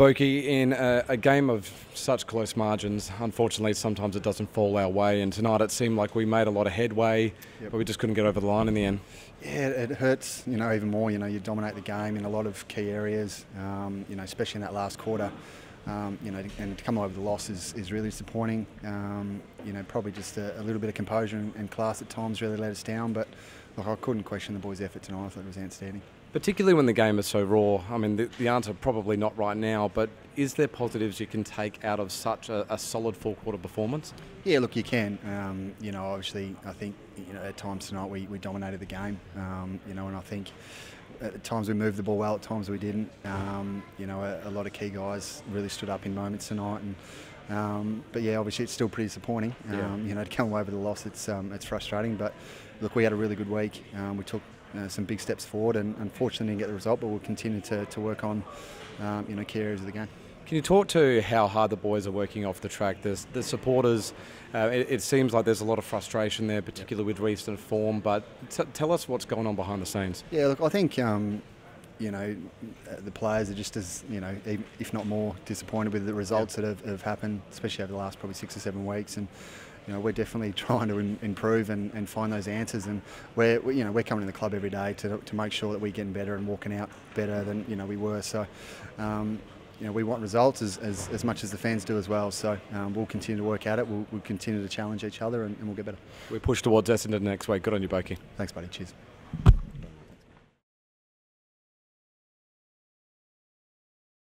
Boaky, in a, a, game of such close margins, unfortunately, sometimes it doesn't fall our way. And tonight it seemed like we made a lot of headway, yep. but we just couldn't get over the line in the end. Yeah, it hurts, you know, even more. You know, you dominate the game in a lot of key areas, um, you know, especially in that last quarter. Um, you know, and to come over the loss is, is really disappointing. Um, you know, probably just a, a, little bit of composure and, and class at times really let us down. But look, I couldn't question the boys' effort tonight. I thought it was outstanding. Particularly when the game is so raw. I mean, the, the, answer probably not right now, but is there positives you can take out of such a, a solid four quarter performance? Yeah, look, you can. Um, you know, obviously, I think you know at times tonight we, we dominated the game. Um, you know, and I think at times we moved the ball well, at times we didn't. Um, you know, a, a, lot of key guys really stood up in moments tonight, and um, but yeah, obviously it's still pretty disappointing. Yeah. Um, you know, to come away with a loss, it's um, it's frustrating. But look, we had a really good week. Um, we took uh, some big steps forward, and unfortunately didn't get the result. But we'll continue to, to work on um, you know key areas of the game. Can you talk to how hard the boys are working off the track? There's the supporters. Uh, it, it, seems like there's a lot of frustration there, particularly with recent form. But tell us what's going on behind the scenes. Yeah, look, I think um, you know the players are just as you know, if not more, disappointed with the results that have, have happened, especially over the last probably six or seven weeks. And you know, we're definitely trying to improve and, and find those answers. And we're, you know, we're coming to the club every day to, to make sure that we're getting better and walking out better than, you know, we were. So, um, you know, we want results as, as, as, much as the fans do as well. So um, we'll continue to work at it. We'll, we'll continue to challenge each other and, and, we'll get better. We push towards Essendon next week. Good on you, Boaky. Thanks, buddy. Cheers.